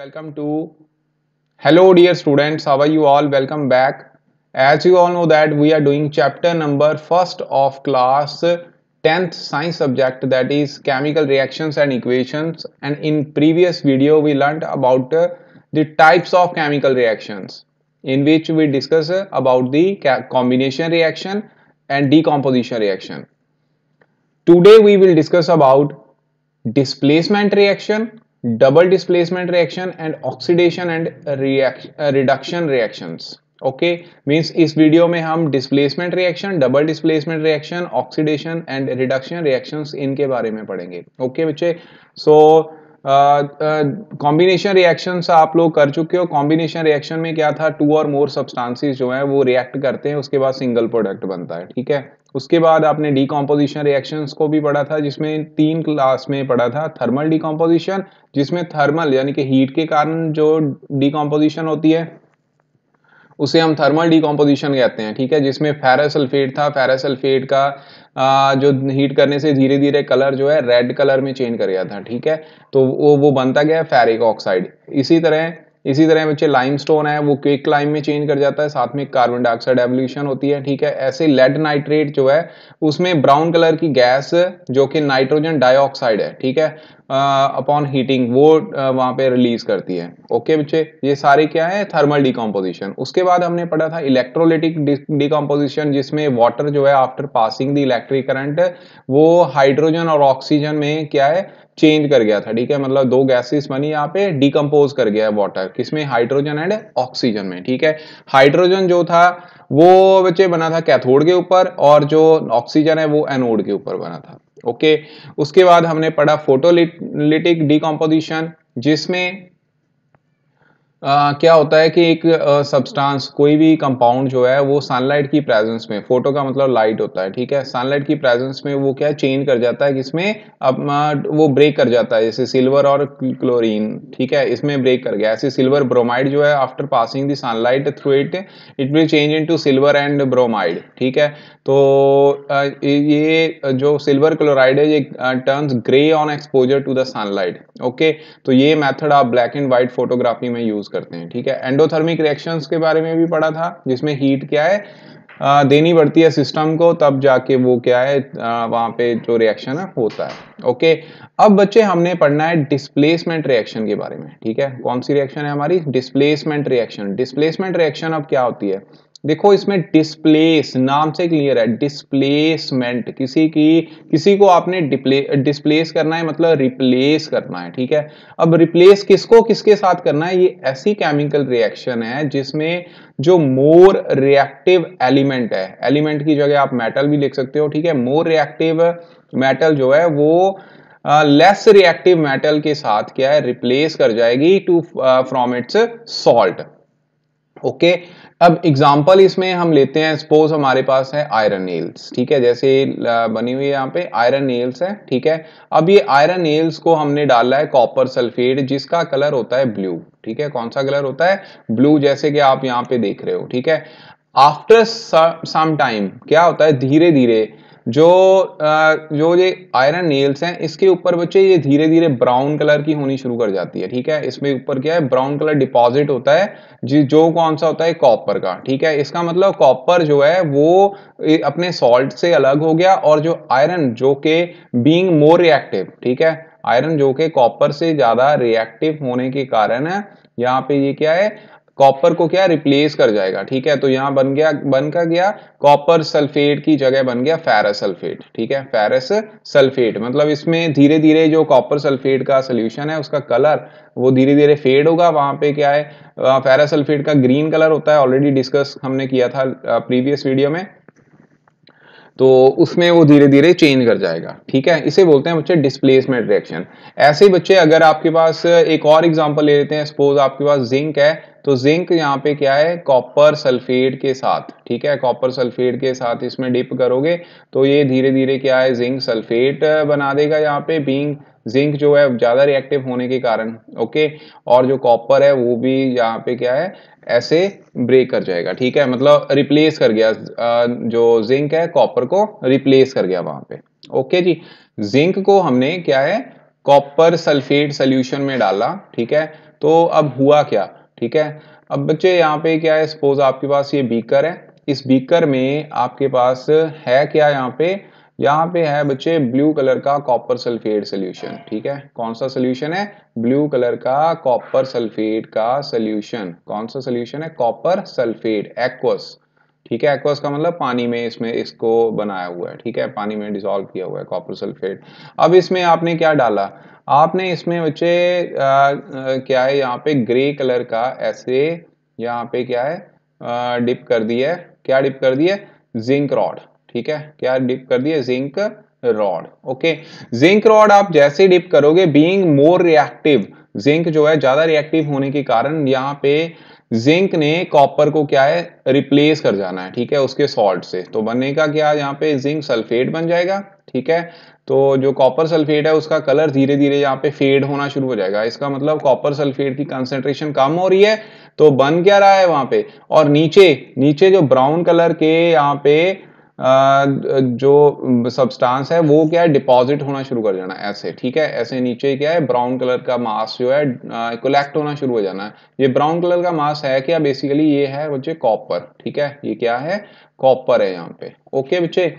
welcome to hello dear students. How are you all? Welcome back. As you all know that we are doing chapter number first of class 10th science subject that is chemical reactions and equations. And in previous video we learned about uh, the types of chemical reactions in which we discuss uh, about the combination reaction and decomposition reaction. Today we will discuss about displacement reaction double displacement reaction and oxidation and reaction reduction reactions. Okay means इस video में हम displacement reaction double displacement reaction oxidation and reduction reactions इनके बारे में पढ़ेंगे। Okay बच्चे? So combination reactions आप लोग कर चुके हो। कॉम्बिनेशन रिएक्शन में क्या था? टू और मोर सब्सटेंसेस जो है, वो रिएक्ट करते हैं, उसके बाद सिंगल प्रोडक्ट बनता है। ठीक है? उसके बाद आपने डीकॉम्पोजिशन रिएक्शंस को भी पढ़ा था, जिसमें तीन क्लास में पढ़ा था थर्मल डीकॉम्पोजिशन जिसमें थर्मल यानी कि हीट के कारण जो डीकॉम्पोजिशन होती है, उसे हम थर्मल डीकॉम्पोजिशन कहते हैं, ठीक है? जिसमें फेरासल्फेट था फेरासल्फेट का जो हीट करने से धीरे धीरे कलर जो है रेड कलर में चेंज कर गया था, ठीक है? तो वो वो बनता गया फेरिक ऑक्साइड इसी तरह इसी तरह बच्चे लाइमस्टोन है, वो क्विक लाइम में चेंज कर जाता है, साथ में कार्बन डाइऑक्साइड एवोल्यूशन होती है, ठीक है? ऐसे लेड नाइट्रेट जो है, उसमें ब्राउन कलर की गैस जो कि नाइट्रोजन डाइऑक्साइड है, ठीक है? अपॉन हीटिंग वो वहाँ पे रिलीज़ करती है। ओके बच्चे, ये सारे क्या है? थर्मल डिकम्पोजिशन उसके बाद हमने पढ़ा था इलेक्ट्रोलिटिक डिकम्पोजिशन जिसमें वाटर जो है after passing the electric current वो हाइड्रोजन और ऑक्सीजन में क्या है? चेंज कर गया था, ठीक है? मतलब दो गैसेस बनी यहाँ पे डिकम्पोज कर गया है वाटर किसमें? हाइड्रोजन एंड ऑक्सीजन में, ठीक है? हाइड्रोजन जो था, वो बच्चे बना था कैथोड के ऊपर और जो ऑक्सीजन है, वो एनोड के ऊपर बना था ओके उसके बाद हमने पढ़ा फोटोलिटिक डिकम्पोजिशन जिसमें आ, क्या होता है कि एक सब्सटेंस कोई भी कंपाउंड जो है वो सनलाइट की प्रेजेंस में फ़ोटो का मतलब लाइट होता है ठीक है? सनलाइट की प्रेजेंस में वो क्या चेंज कर जाता है किसमें अब वो ब्रेक कर जाता है जैसे सिल्वर और क्लोरीन ठीक है? इसमें ब्रेक कर गया ऐसे सिल्वर ब्रोमाइड जो है after passing the sunlight through it it will change into silver and bromide ठीक है? तो ये जो सिल्वर क्लोराइड है ये turns grey on exposure to the sunlight okay तो ये मेथड आप ब्लैक एंड व्हाइट फोटोग्राफी में यूज़ करते हैं ठीक है? एंडोथर्मिक रिएक्शंस के बारे में भी पढ़ा था जिसमें हीट क्या है? आ, देनी पड़ती है सिस्टम को तब जाके वो क्या है वहाँ पे जो रिएक्शन है होता है ओके अब बच्चे हमने पढ़ना है डिस्प्लेसमेंट रिएक्शन के बारे में ठीक है? कौन सी रिएक्शन है हमारी? डिस्प्लेसमेंट रिएक्शन डिस्प्लेसमेंट रिएक्शन अब क्या होती है? देखो, इसमें डिस्प्लेस नाम से क्लियर है। डिस्प्लेसमेंट किसी की, किसी को आपने डिस्प्लेस करना है मतलब रिप्लेस करना है, ठीक है? अब रिप्लेस किसको, किसके साथ करना है? ये ऐसी केमिकल रिएक्शन है जिसमें जो मोर रिएक्टिव एलिमेंट है। एलिमेंट की जगह आप मेटल भी लिख सकते हो, ठीक है? मोर रिएक्टिव मेटल जो है, वो लेस रिएक्टिव मेटल के साथ क्या है? रिप्लेस कर जाएगी to from its salt okay अब एग्ज़ाम्पल इसमें हम लेते हैं सपोज़ हमारे पास है आयरन नेल्स ठीक है? जैसे बनी हुई है यहाँ पे आयरन नेल्स है, ठीक है? अब ये आयरन नेल्स को हमने डाला है कॉपर सल्फेट जिसका कलर होता है ब्लू ठीक है? कौन सा कलर होता है? ब्लू जैसे कि आप यहाँ पे देख रहे हो, ठीक है? आफ्टर सम टाइम क्या होता है? धीरे धीरे जो जो ये आयरन नेल्स हैं, इसके ऊपर बच्चे ये धीरे धीरे ब्राउन कलर की होनी शुरू कर जाती है, ठीक है? इसमें ऊपर क्या है? ब्राउन कलर डिपॉजिट होता है, जो कौन सा होता है? कॉपर का, ठीक है? इसका मतलब कॉपर जो है, वो अपने सॉल्ट से अलग हो गया और जो आयरन जो के बींग मोर रिएक्टिव ठीक है? आयरन जो के कॉपर से ज़्यादा रिएक्टिव होने के कारण है, यहाँ पे ये क्या है? कॉपर को क्या? रिप्लेस कर जाएगा, ठीक है? तो यहाँ बन गया, बन का गया कॉपर सल्फेट की जगह बन गया फेरस सल्फेट ठीक है? फेरस सल्फेट मतलब इसमें धीरे धीरे जो कॉपर सल्फेट का सोल्यूशन है, उसका कलर वो धीरे धीरे फेड होगा। वहाँ पे क्या है? फेरस सल्फेट का ग्रीन कलर होता है ऑलरेडी डिस्कस हमने किया था प्रीवियस वीडियो में। तो उसमें वो धीरे धीरे चेंज कर जाएगा, ठीक है? इसे बोलते हैं बच्चे डिस्प्लेसमेंट रिएक्शन ऐसे ही बच्चे, अगर आपके पास एक और एग्जांपल ले लेते हैं सपोज़ आपके पास जिंक है तो जिंक यहाँ पे क्या है? कॉपर सल्फेट के साथ, ठीक है? कॉपर सल्फेट के साथ इसमें डिप करोगे तो ये धीरे धीरे क्या है? जिंक सल्फेट बना देगा यहाँ पे बींग जिंक जो है, ज़्यादा रिएक्टिव होने के कारण ओके और जो कॉपर है, वो भी यहाँ पे क्या है? ऐसे ब्रेक कर जाएगा, ठीक है? मतलब रिप्लेस कर गया जो जिंक है कॉपर को रिप्लेस कर गया वहाँ पे ओके जी? जिंक को हमने क्या है? कॉपर सल्फेट सोल्यूशन में डाला, ठीक है? तो अब हुआ क्या? ठीक है? अब बच्चे, यहाँ पे क्या है? सपोज़ आपके पास ये बीकर है। इस बीकर में आपके पास है क्या यहाँ पे? यहाँ पे है बच्चे ब्लू कलर का कॉपर सल्फेट सोल्यूशन ठीक है? कौन सा सोल्यूशन है? ब्लू कलर का कॉपर सल्फेट का सोल्यूशन कौन सा सोल्यूशन है? कॉपर सल्फेट एक्वस ठीक है? एक्वस का मतलब पानी में इसमें इसको बनाया हुआ है, ठीक है? पानी में डिजोल्व किया हुआ है कॉपर सल्फेट अब इसमें आपने क्या डाला? आपने इसमें बच्चे क्या है, यहाँ पे ग्रे कलर का ऐसे यहाँ पे क्या है डिप कर दिया है। क्या डिप कर दिया जिंक रॉड ठीक है? क्या डिप कर दिया zinc rod okay zinc rod आप जैसे डिप करोगे बीइंग मोर रिएक्टिव जिंक जो है ज़्यादा रिएक्टिव होने के कारण यहाँ पे जिंक ने कॉपर को क्या है रिप्लेस कर जाना है, ठीक है? उसके सॉल्ट से। तो बनने का क्या यहाँ पे जिंक सल्फेट बन जाएगा, ठीक है? तो जो कॉपर सल्फेट है, उसका कलर धीरे धीरे यहाँ पे फेड होना शुरू हो जाएगा। इसका मतलब कॉपर सल्फेट की कंसेंट्रेशन कम हो रही है तो बन क्या रहा है वहाँ पे? और नीचे नीचे जो ब्राउन कलर के यहाँ पे जो सब्सटेंस है, वो क्या है? डिपॉजिट होना शुरू कर जाना ऐसे, ठीक है? ऐसे नीचे क्या है? ब्राउन कलर का मास जो है कलेक्ट होना शुरू हो जाना है। ये ब्राउन कलर का मास है क्या? बेसिकली ये है बच्चे कॉपर ठीक है? ये क्या है? कॉपर है यहाँ पे। ओके बच्चे?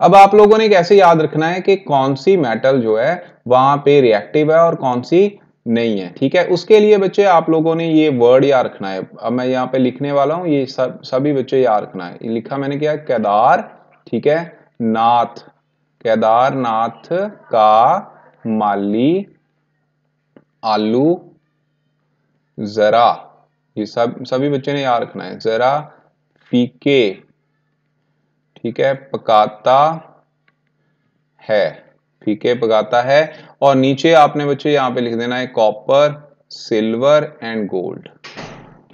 अब आप लोगों ने कैसे याद रखना है कि कौन सी मेटल जो है, वहाँ पे रिएक्टिव है और कौन सी नहीं है, ठीक है? उसके लिए बच्चे आप लोगों ने ये वर्ड याद रखना है। अब मैं यहाँ पे लिखने वाला हूँ, ये सब, सभी बच्चे याद रखना है। लिखा मैंने क्या? केदार, ठीक है? नाथ, केदारनाथ का माली, आलू, जरा, ये सब, सभी बच्चे ने याद रखना है। जरा फीके ठीक है, पकाता है, ठीक है, पकाता है। और नीचे आपने बच्चे यहाँ पे लिख देना है कॉपर सिल्वर एंड गोल्ड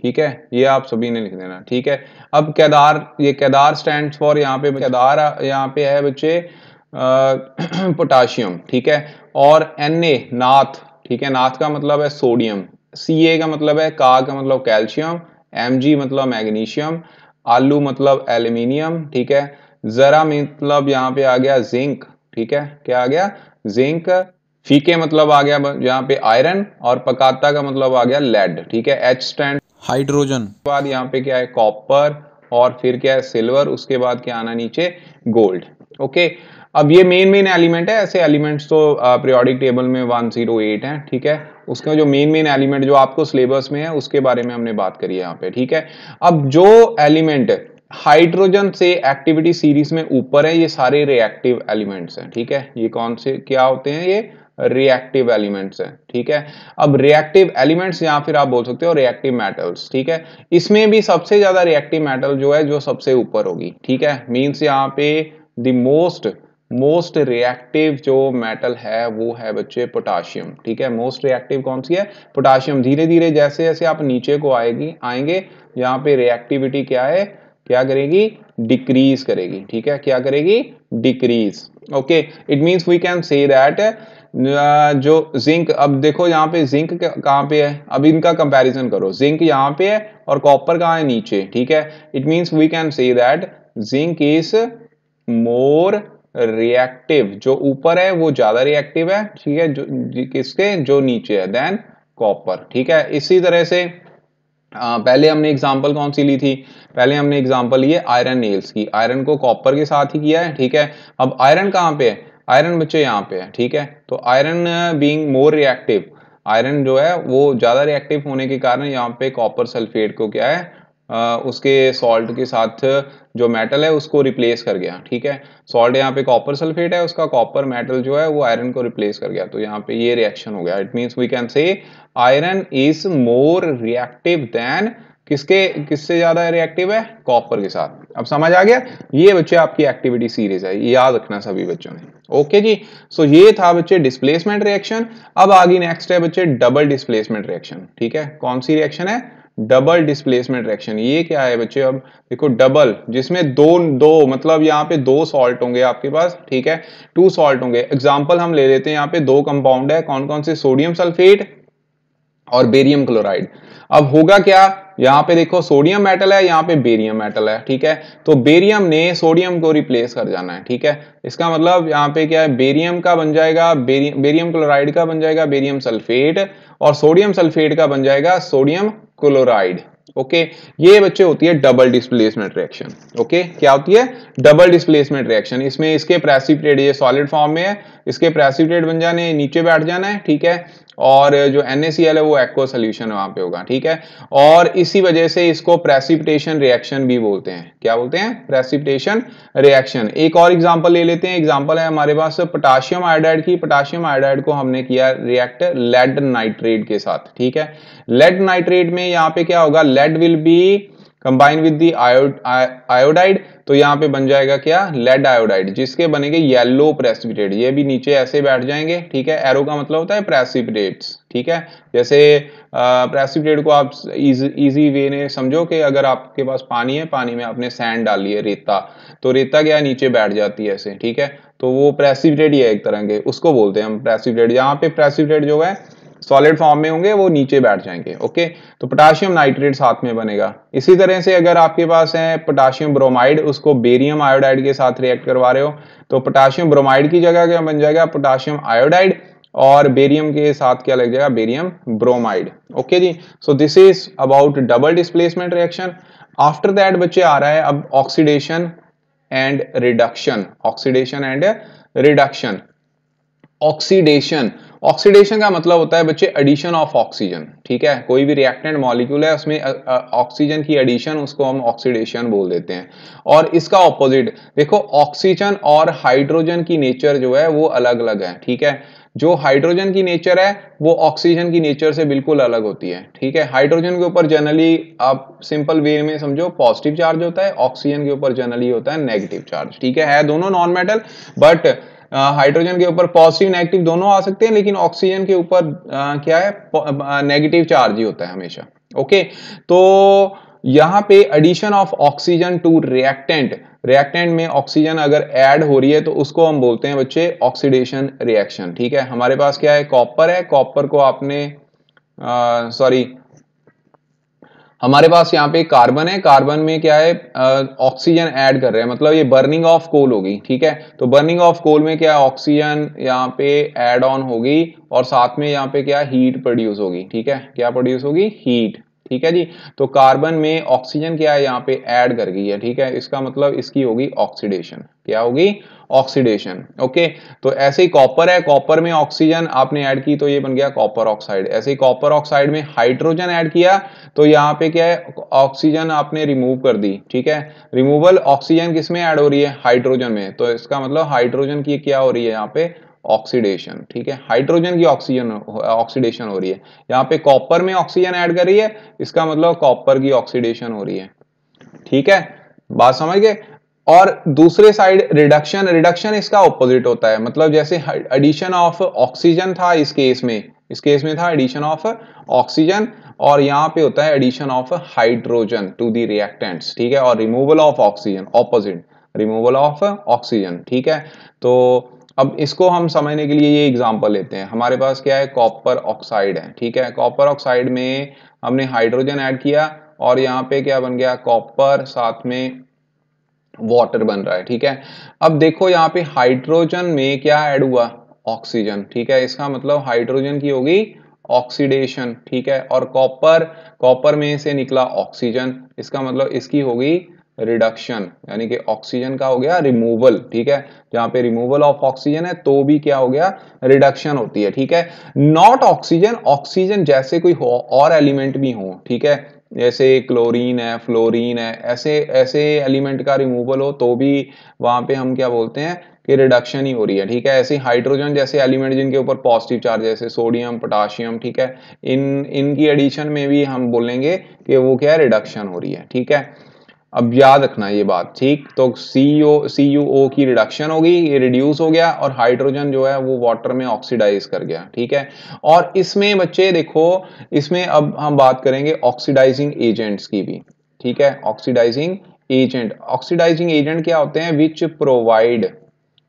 ठीक है, ये आप सभी ने लिख देना, ठीक है। अब केदार, ये केदार स्टैंड फॉर यहाँ पे केदार, यहाँ पे है बच्चे पोटाशियम ठीक है। और एन ए नाथ, ठीक है, नाथ का मतलब है सोडियम सी ए का मतलब है का का मतलब कैल्शियम एम जी मतलब मैग्नीशियम आलू मतलब एल्यूमिनियम ठीक है? जरा मतलब यहाँ पे आ गया जिंक ठीक है? क्या आ गया? जिंक फीके मतलब आ गया यहाँ पे आयरन और पकाता का मतलब आ गया लेड ठीक है? H stand hydrogen. बाद यहाँ पे क्या है? कॉपर और फिर क्या है? सिल्वर उसके बाद क्या आना नीचे? Gold okay? अब ये मेन मेन एलिमेंट है ऐसे एलिमेंट्स तो पीरियोडिक टेबल में 108 है ठीक है? उसका जो मेन मेन एलिमेंट जो आपको सिलेबस में है, उसके बारे में हमने बात करी है यहाँ पे, ठीक है? अब जो एलिमेंट हाइड्रोजन से एक्टिविटी सीरीज़ में ऊपर है, ये सारे रिएक्टिव एलिमेंट्स हैं, ठीक है? ये कौन से, क्या होते हैं ये? रिएक्टिव एलिमेंट्स हैं, ठीक है? अब रिएक्टिव एलिमेंट्स या फिर आप बोल सकते हो रिएक्टिव मेटल्स ठीक है? इसमें भी सबसे ज़्यादा रिएक्टिव मेटल जो है, जो सबसे ऊपर होगी, ठीक है? मींस यहाँ पे द मोस्ट मोस्ट रिएक्टिव जो मेटल है, वो है बच्चे पोटाशियम ठीक है? मोस्ट रिएक्टिव कौन सी है? पोटाशियम धीरे धीरे जैसे जैसे आप नीचे को आएगी, आएँगे, यहाँ पे रिएक्टिविटी क्या है? क्या करेगी? डिक्रीज करेगी, ठीक है? क्या करेगी? Decrease okay it means we can say that जो जिंक अब देखो यहाँ पे जिंक कहाँ पे है? अब इनका कंपैरिजन करो। जिंक यहाँ पे है और कॉपर कहाँ है? नीचे, ठीक है? It means we can say that zinc is more reactive जो ऊपर है वो ज़्यादा रिएक्टिव है ठीक है जो किसके जो नीचे है देन कॉपर ठीक है? इसी तरह से आ, पहले हमने एग्जांपल कौन सी ली थी? पहले हमने एग्जांपल लिए आयरन नेल्स की। आयरन को कॉपर के साथ ही किया है ठीक है? अब आयरन कहाँ पे है? आयरन बच्चे यहाँ पे है ठीक है? तो iron being more reactive iron जो है वो ज़्यादा रिएक्टिव होने के कारण यहाँ पे कॉपर सल्फेट को क्या है? उसके सॉल्ट के साथ जो मेटल है, उसको रिप्लेस कर गया, ठीक है? सॉल्ट यहाँ पे कॉपर सल्फेट है, उसका कॉपर मेटल जो है, वो आयरन को रिप्लेस कर गया। तो यहाँ पे ये रिएक्शन हो गया। It means we can say iron is more reactive than किसके, किससे ज़्यादा रिएक्टिव है? कॉपर के साथ। अब समझ आ गया? ये बच्चे आपकी एक्टिविटी सीरीज़ है। याद रखना सभी बच्चों ने। ओके जी? सो ये था बच्चे डिस्प्लेसमेंट रिएक्शन अब आगे नेक्स्ट है बच्चे डबल डिस्प्लेसमेंट रिएक्शन ठीक है? कौन सी रिएक्शन है? Double displacement reaction. ये क्या है बच्चे? अब देखो, डबल, जिसमें दो दो मतलब यहाँ पे दो सॉल्ट होंगे आपके पास, ठीक है? टू सॉल्ट होंगे। एग्ज़ाम्पल हम ले लेते हैं यहाँ पे, दो कंपाउंड है कौन कौन से सोडियम सल्फेट और बेरियम क्लोराइड अब होगा क्या? यहाँ पे देखो सोडियम मेटल है, यहाँ पे बेरियम मेटल है, ठीक है? तो बेरियम ने सोडियम को रिप्लेस कर जाना है, ठीक है? इसका मतलब यहाँ पे क्या है? बेरियम का बन जाएगा बेरियम क्लोराइड का बन जाएगा बेरियम सल्फेट और सोडियम सल्फेट का बन जाएगा सोडियम क्लोराइड ओके ये बच्चे होती है डबल डिस्प्लेसमेंट रिएक्शन ओके क्या होती है? डबल डिस्प्लेसमेंट रिएक्शन इसमें इसके प्रेसिपिटेट ये सॉलिड फॉर्म में है, इसके प्रेसिपिटेट बन जाने, नीचे बैठ जाना है, ठीक है? और जो NaCl है, वो एक्वा सोल्यूशन वहाँ पे होगा, ठीक है? और इसी वजह से इसको प्रेसिपिटेशन रिएक्शन भी बोलते हैं। क्या बोलते हैं? प्रेसिपिटेशन रिएक्शन एक और एग्जांपल ले लेते हैं। एग्जांपल है हमारे पास पोटाशियम आयोडाइड की। पोटाशियम आयोडाइड को हमने किया रिएक्ट लेड नाइट्रेट के साथ, ठीक है? लेड नाइट्रेट में यहाँ पे क्या होगा? Lead will be combine with the iodide तो यहाँ पे बन जाएगा क्या? लेड आयोडाइड जिसके बनेंगे येलो प्रेसिपिटेट ये भी नीचे ऐसे बैठ जाएँगे, ठीक है? एरो का मतलब होता है प्रेसिपिटेट्स ठीक है? जैसे प्रेसिपिटेट को आप इजी वे ने समझो कि अगर आपके पास पानी है, पानी में आपने सैंड डाली है, रेता। तो रेता क्या नीचे बैठ जाती है ऐसे, ठीक है? तो वो प्रेसिपिटेट ही है एक तरह के, उसको बोलते हैं हम प्रेसिपिटेट यहाँ पे प्रेसिपिटेट जो है सॉलिड फॉर्म में होंगे, वो नीचे बैठ जाएँगे ओके तो पोटाशियम नाइट्रेट साथ में बनेगा। इसी तरह से अगर आपके पास है पोटाशियम ब्रोमाइड उसको बेरियम आयोडाइड के साथ रिएक्ट करवा रहे हो तो पोटाशियम ब्रोमाइड की जगह क्या बन जाएगा? पोटाशियम आयोडाइड और बेरियम के साथ क्या लग जाएगा? Barium bromide okay ji? So this is about double displacement reaction after that बच्चे आ रहा है अब oxidation and reduction oxidation and reduction oxidation oxidation का मतलब होता है बच्चे एडिशन ऑफ़ ऑक्सीजन ठीक है? कोई भी रिएक्टेंट मॉलिक्यूल है उसमें ऑक्सीजन की एडिशन उसको हम ऑक्सीडेशन बोल देते हैं। और इसका ऑपोजिट देखो ऑक्सीजन और हाइड्रोजन की नेचर जो है वो अलग अलग है ठीक है? जो हाइड्रोजन की नेचर है वो ऑक्सीजन की नेचर से बिल्कुल अलग होती है ठीक है? हाइड्रोजन के ऊपर जनरली आप सिंपल वे में समझो पॉजिटिव चार्ज होता है ऑक्सीजन के ऊपर जनरली होता है नेगेटिव चार्ज ठीक है, है दोनों नॉन मेटल बट हाइड्रोजन के ऊपर पॉजिटिव नेगेटिव दोनों आ सकते हैं, लेकिन ऑक्सीजन के ऊपर क्या है? नेगेटिव चार्ज ही होता है हमेशा। ओके तो यहाँ पे addition of oxygen to reactant reactant में ऑक्सीजन अगर ऐड हो रही है तो उसको हम बोलते हैं बच्चे ऑक्सीडेशन रिएक्शन ठीक है? हमारे पास क्या है? कॉपर है। कॉपर को आपने सॉरी हमारे पास यहाँ पे कार्बन है, कार्बन में क्या है ऑक्सीजन ऐड कर रहे हैं। मतलब ये बर्निंग ऑफ़ कोल होगी, ठीक है? तो बर्निंग ऑफ़ कोल में क्या ऑक्सीजन यहाँ पे ऐड ऑन होगी और साथ में यहाँ पे क्या हीट प्रोड्यूस होगी, ठीक है? क्या प्रोड्यूस होगी? हीट ठीक है जी? तो कार्बन में ऑक्सीजन क्या है, यहाँ पे ऐड कर गई है, ठीक है? इसका मतलब इसकी होगी ऑक्सीडेशन क्या होगी? ऑक्सीडेशन ओके तो ऐसे ही कॉपर है कॉपर में ऑक्सीजन आपने ऐड की तो ये बन गया कॉपर ऑक्साइड ऐसे ही कॉपर ऑक्साइड में हाइड्रोजन ऐड किया तो यहाँ पे क्या है ऑक्सीजन आपने रिमूव कर दी, ठीक है? रिमूवल ऑक्सीजन किसमें ऐड हो रही है? हाइड्रोजन में. तो इसका मतलब हाइड्रोजन की क्या हो रही है यहाँ पे? ऑक्सीडेशन ठीक है? हाइड्रोजन की ऑक्सीजन ऑक्सीडेशन हो रही है. यहाँ पे कॉपर में ऑक्सीजन ऐड कर रही है, इसका मतलब कॉपर की ऑक्सीडेशन हो रही है. ठीक है? बात समझ गए? और दूसरे साइड रिडक्शन रिडक्शन इसका ऑपोजिट होता है। मतलब जैसे एडिशन ऑफ़ ऑक्सीजन था इस केस में। इस केस में था एडिशन ऑफ़ ऑक्सीजन और यहाँ पे होता है addition of hydrogen to the reactants ठीक है? और removal of oxygen opposite removal of oxygen ठीक है? तो अब इसको हम समझने के लिए ये एग्ज़ाम्पल लेते हैं। हमारे पास क्या है? कॉपर ऑक्साइड है, ठीक है? कॉपर ऑक्साइड में हमने हाइड्रोजन ऐड किया और यहाँ पे क्या बन गया? कॉपर साथ में वाटर बन रहा है, ठीक है? अब देखो यहाँ पे हाइड्रोजन में क्या ऐड हुआ? ऑक्सीजन ठीक है? इसका मतलब हाइड्रोजन की होगी ऑक्सीडेशन ठीक है? और कॉपर कॉपर में से निकला ऑक्सीजन इसका मतलब इसकी होगी रिडक्शन यानी कि ऑक्सीजन का हो गया रिमूवल ठीक है? जहाँ पे रिमूवल ऑफ़ ऑक्सीजन है तो भी क्या हो गया? रिडक्शन होती है, ठीक है? नॉट ऑक्सीजन ऑक्सीजन जैसे कोई हो, और एलिमेंट भी हो, ठीक है? जैसे क्लोरीन है फ्लोरीन है, ऐसे ऐसे एलिमेंट का रिमूवल हो तो भी वहाँ पे हम क्या बोलते हैं कि रिडक्शन ही हो रही है, ठीक है? ऐसे हाइड्रोजन जैसे एलिमेंट जिनके ऊपर पॉजिटिव चार्ज जैसे सोडियम पोटाशियम ठीक है? इन, इनकी एडिशन में भी हम बोलेंगे कि वो क्या है? रिडक्शन हो रही है, ठीक है? अब याद रखना ये बात, ठीक? तो सी सी यू ओ की रिडक्शन होगी, ये रिड्यूस हो गया और हाइड्रोजन जो है वो वाटर में ऑक्सीडाइज कर गया, ठीक है? और इसमें बच्चे देखो, इसमें अब हम बात करेंगे ऑक्सीडाइजिंग एजेंट्स की भी, ठीक है? ऑक्सीडाइजिंग एजेंट ऑक्सीडाइजिंग एजेंट क्या होते हैं? विच प्रोवाइड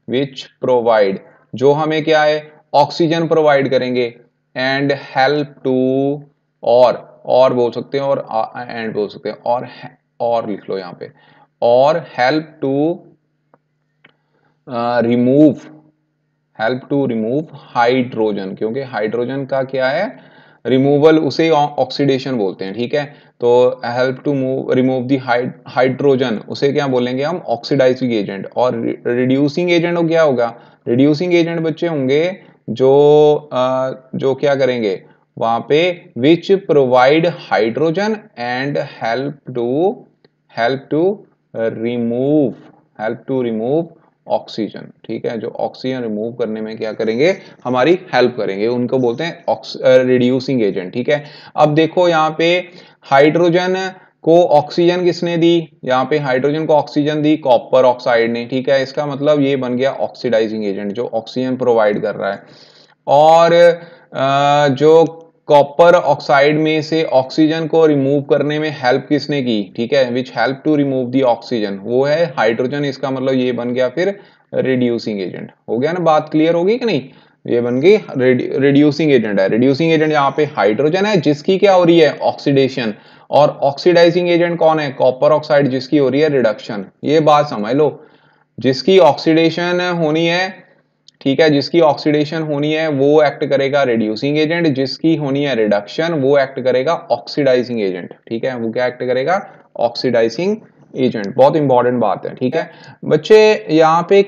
विच प्रोवाइड जो हमें क्या है? ऑक्सीजन प्रोवाइड करेंगे एंड हेल्प टू और और बोल सकते हैं और एंड बोल सकते हैं, और और लिख लो यहाँ पे। और help to remove help to remove hydrogen क्योंकि हाइड्रोजन का क्या है? रिमूवल उसे ऑक्सीडेशन बोलते हैं ठीक है? तो help to move remove the hydrogen उसे क्या बोलेंगे हम? ऑक्सीडाइजिंग एजेंट और रिड्यूसिंग एजेंट हो क्या होगा? रिड्यूसिंग एजेंट बच्चे होंगे जो आ, जो क्या करेंगे? वहाँ पे which provide hydrogen and help to help to remove help to remove oxygen ठीक है? जो ऑक्सीजन रिमूव करने में क्या करेंगे? हमारी हेल्प करेंगे। उनको बोलते हैं रिड्यूसिंग एजेंट ठीक है? अब देखो यहाँ पे हाइड्रोजन को ऑक्सीजन किसने दी? यहाँ पे हाइड्रोजन को ऑक्सीजन दी कॉपर ऑक्साइड ने, ठीक है? इसका मतलब ये बन गया ऑक्सीडाइजिंग एजेंट जो ऑक्सीजन प्रोवाइड कर रहा है। और जो कॉपर ऑक्साइड में से ऑक्सीजन को रिमूव करने में हेल्प किसने की? ठीक है which help to remove the oxygen वो है हाइड्रोजन इसका मतलब ये बन गया फिर रिड्यूसिंग एजेंट हो गया ना, बात क्लियर होगी कि नहीं? ये बन गई रिड्यूसिंग एजेंट है। रिड्यूसिंग एजेंट यहाँ पे हाइड्रोजन है, जिसकी क्या हो रही है? ऑक्सीडेशन और ऑक्सीडाइजिंग एजेंट कौन है? कॉपर ऑक्साइड जिसकी हो रही है रिडक्शन ये बात समझ लो। जिसकी ऑक्सीडेशन होनी है ठीक है, जिसकी ऑक्सीडेशन होनी है, वो एक्ट करेगा रिड्यूसिंग एजेंट जिसकी होनी है रिडक्शन वो एक्ट करेगा ऑक्सीडाइजिंग एजेंट ठीक है? वो क्या एक्ट करेगा? ऑक्सीडाइजिंग एजेंट बहुत इंपॉर्टेंट बात है, ठीक है? बच्चे, यहाँ पे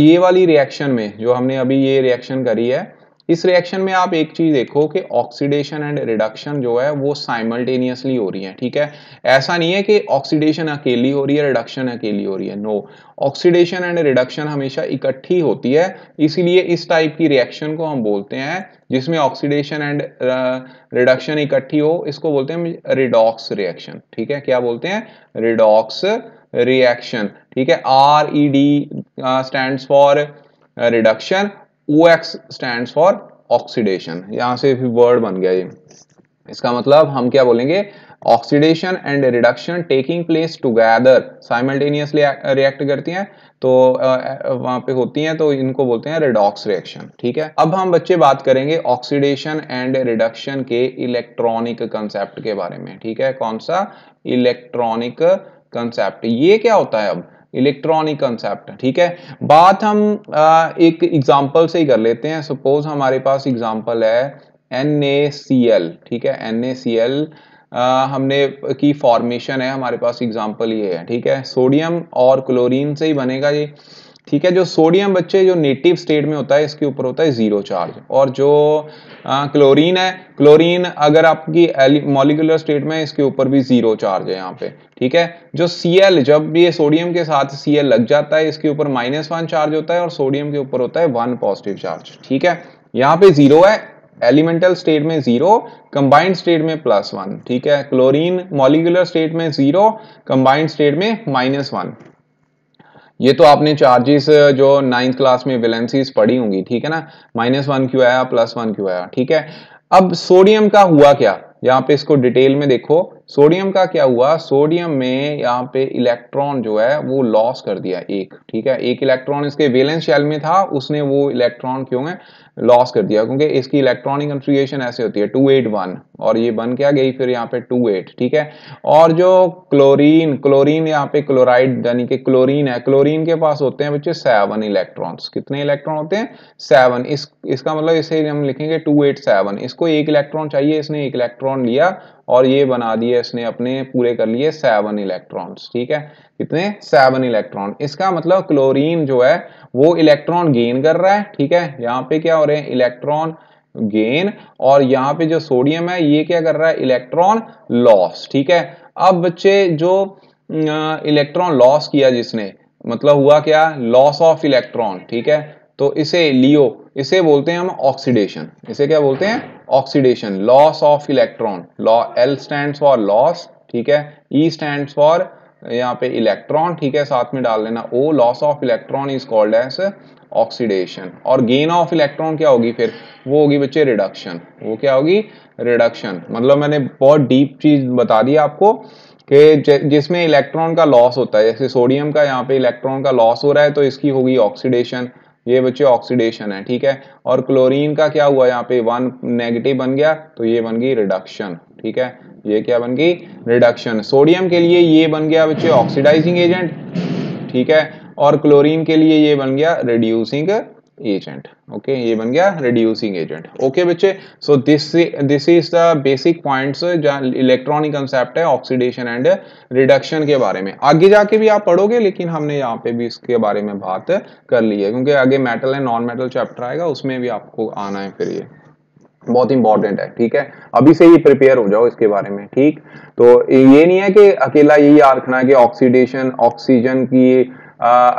ये वाली रिएक्शन में, जो हमने अभी ये रिएक्शन करी है इस रिएक्शन में आप एक चीज़ देखो कि ऑक्सीडेशन एंड रिडक्शन जो है, वो साइमल्टेनियसली हो रही है, ठीक है? ऐसा नहीं है कि ऑक्सीडेशन अकेली हो रही है रिडक्शन अकेली हो रही है नो ऑक्सीडेशन एंड रिडक्शन हमेशा इकट्ठी होती है, इसीलिए इस टाइप की रिएक्शन को हम बोलते हैं, जिसमें ऑक्सीडेशन एंड रिडक्शन इकट्ठी हो, इसको बोलते हैं रिडॉक्स रिएक्शन ठीक है? क्या बोलते हैं? रिडॉक्स रिएक्शन ठीक है? R E D stand for reduction O X stand for oxidation यहाँ से फिर वर्ड बन गया ये। इसका मतलब हम क्या बोलेंगे? Oxidation and reduction taking place together simultaneously react करती हैं तो वहाँ पे होती हैं तो इनको बोलते हैं रिडॉक्स रिएक्शन ठीक है? अब हम बच्चे बात करेंगे ऑक्सीडेशन एंड रिडक्शन के इलेक्ट्रॉनिक कंसेप्ट के बारे में। ठीक है? कौन सा? इलेक्ट्रॉनिक कंसेप्ट ये क्या होता है अब? इलेक्ट्रॉनिक कंसेप्ट ठीक है? बात हम आ, एक एग्जांपल से ही कर लेते हैं। सपोज़ हमारे पास एग्जांपल है एन ए सी एल ठीक है? एन ए सी एल हमने की फॉर्मेशन है हमारे पास एग्जांपल ये है ठीक है? सोडियम और क्लोरीन से ही बनेगा ये। ठीक है जो सोडियम बच्चे जो नेटिव स्टेट में होता है इसके ऊपर होता है ज़ीरो चार्ज और जो आ, क्लोरीन है क्लोरीन अगर आपकी मॉलिकुलर स्टेट में इसके ऊपर भी ज़ीरो चार्ज है यहाँ पे. ठीक है? जो Cl जब ये सोडियम के साथ Cl लग जाता है इसके ऊपर माइनस वन चार्ज होता है और सोडियम के ऊपर होता है वन पॉजिटिव चार्ज ठीक है? यहाँ पे ज़ीरो है एलिमेंटल स्टेट में ज़ीरो कंबाइंड स्टेट में प्लस वन ठीक है? क्लोरीन मॉलिकुलर स्टेट में ज़ीरो कंबाइंड स्टेट में माइनस वन ये तो आपने चार्जेस जो नाइन्थ क्लास में वेलेंसीज पढ़ी होंगी, ठीक है ना? माइनस वन क्यों आया प्लस वन क्यों आया, ठीक है? अब सोडियम का हुआ क्या? यहाँ पे इसको डिटेल में देखो। सोडियम का क्या हुआ? सोडियम में यहाँ पे इलेक्ट्रॉन जो है, वो लॉस कर दिया एक, ठीक है? एक इलेक्ट्रॉन इसके वेलेंस शेल में था, उसने वो इलेक्ट्रॉन क्यों है? लॉस कर दिया, क्योंकि इसकी इलेक्ट्रॉनिक कन्फिगरेशन ऐसे होती है टू एट वन और ये बन क्या गई फिर यहाँ पे टू एट ठीक है? और जो क्लोरीन क्लोरीन यहाँ पे क्लोराइड यानी कि क्लोरीन है क्लोरीन के पास होते हैं बच्चे सेवन इलेक्ट्रॉन्स कितने इलेक्ट्रॉन होते हैं? सेवन इस, इसका मतलब इसे हम लिखेंगे टू एट सेवन इसको एक इलेक्ट्रॉन चाहिए, इसने एक इलेक्ट्रॉन लिया, और ये बना दिए इसने अपने पूरे कर लिए सेवन इलेक्ट्रॉन्स ठीक है? कितने? सेवन इलेक्ट्रॉन इसका मतलब क्लोरीन जो है वो इलेक्ट्रॉन गेन कर रहा है, ठीक है? यहाँ पे क्या हो रहे हैं? इलेक्ट्रॉन गेन और यहाँ पे जो सोडियम है, ये क्या कर रहा है? इलेक्ट्रॉन लॉस ठीक है? अब बच्चे जो इलेक्ट्रॉन लॉस किया जिसने मतलब हुआ क्या? लॉस ऑफ़ इलेक्ट्रॉन ठीक है? तो इसे लियो, इसे बोलते हैं हम ऑक्सीडेशन इसे क्या बोलते हैं? Oxidation loss of electron law L stand for loss ठीक है? ई स्टैंड फॉर यहाँ पे इलेक्ट्रॉन ठीक है, साथ में डाल लेना O loss of electron is called as oxidation और गेन ऑफ़ इलेक्ट्रॉन क्या होगी फिर? वो होगी बच्चे रिडक्शन वो क्या होगी? रिडक्शन मतलब मैंने बहुत डीप चीज़ बता दी आपको कि जिसमें इलेक्ट्रॉन का लॉस होता है, जैसे सोडियम का यहाँ पे इलेक्ट्रॉन का लॉस हो रहा है तो इसकी होगी ऑक्सीडेशन ये बच्चे ऑक्सीडेशन है, ठीक है? और क्लोरीन का क्या हुआ यहाँ पे? वन नेगेटिव बन गया तो ये बन गई रिडक्शन ठीक है? ये क्या बन गई? रिडक्शन सोडियम के लिए ये बन गया बच्चे ऑक्सीडाइजिंग एजेंट ठीक है? और क्लोरीन के लिए ये बन गया रिड्यूसिंग एजेंट ओके ये बन गया रिड्यूसिंग एजेंट ओके बच्चे? So this this is the basic points जहाँ इलेक्ट्रॉनिक कंसेप्ट है ऑक्सीडेशन एंड रिडक्शन के बारे में. आगे जाके भी आप पढ़ोगे, लेकिन हमने यहाँ पे भी इसके बारे में बात कर ली है, क्योंकि आगे metal and non metal chapter आएगा, उसमें भी आपको आना है फिर ये. बहुत इंपॉर्टेंट है, ठीक है? अभी से ही प्रिपेयर हो जाओ इसके बारे में, ठीक? तो ये नहीं है कि अकेला यही याद रखना कि ऑक्सीडेशन ऑक्सीजन की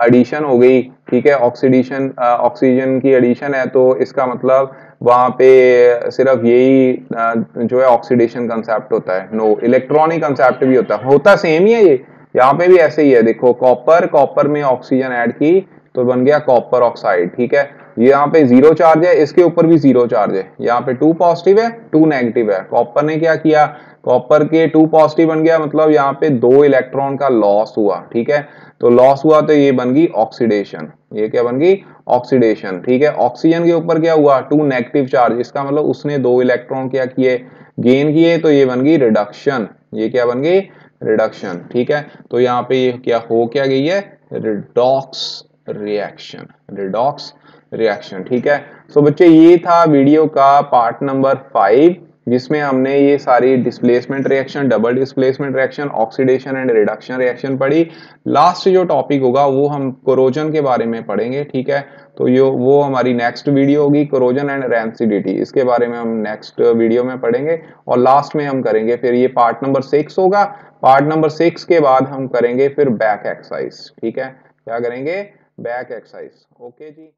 एडिशन हो गई, ठीक है? ऑक्सीडेशन ऑक्सीजन की एडिशन है तो इसका मतलब वहाँ पे सिर्फ़ यही जो है ऑक्सीडेशन कंसेप्ट होता है। नो इलेक्ट्रॉनिक कंसेप्ट भी होता है। होता सेम ही है ये। यहाँ पे भी ऐसे ही है, देखो कॉपर कॉपर में ऑक्सीजन ऐड की तो बन गया कॉपर ऑक्साइड ठीक है? यहाँ पे ज़ीरो चार्ज है, इसके ऊपर भी ज़ीरो चार्ज है। यहाँ पे टू पॉजिटिव है टू नेगेटिव है। कॉपर ने क्या किया? कॉपर के टू पॉजिटिव बन गया मतलब यहाँ पे दो इलेक्ट्रॉन का लॉस हुआ, ठीक है? तो लॉस हुआ तो ये बन गई ऑक्सीडेशन ये क्या बन गई? ऑक्सीडेशन ठीक है? ऑक्सीजन के ऊपर क्या हुआ? टू नेगेटिव चार्ज इसका मतलब उसने दो इलेक्ट्रॉन क्या किए? गेन किए तो ये बन गई रिडक्शन ये क्या बन गई? रिडक्शन ठीक है? तो यहाँ पे ये क्या हो क्या गई है? रिडॉक्स रिएक्शन रिडॉक्स रिएक्शन ठीक है? सो बच्चे, ये था वीडियो का पार्ट नंबर फाइव जिसमें हमने ये सारी displacement reaction double displacement reaction oxidation and reduction reaction पढ़ी। लास्ट जो टॉपिक होगा, वो हम कोरोजन के बारे में पढ़ेंगे, ठीक है? तो ये, वो हमारी नेक्स्ट वीडियो होगी कोरोजन एंड रेंसिडिटी इसके बारे में हम नेक्स्ट वीडियो में पढ़ेंगे, और लास्ट में हम करेंगे, फिर ये पार्ट नंबर सिक्स होगा। पार्ट नंबर सिक्स के बाद हम करेंगे फिर बैक एक्सरसाइज ठीक है? क्या करेंगे? बैक एक्सरसाइज ओके जी।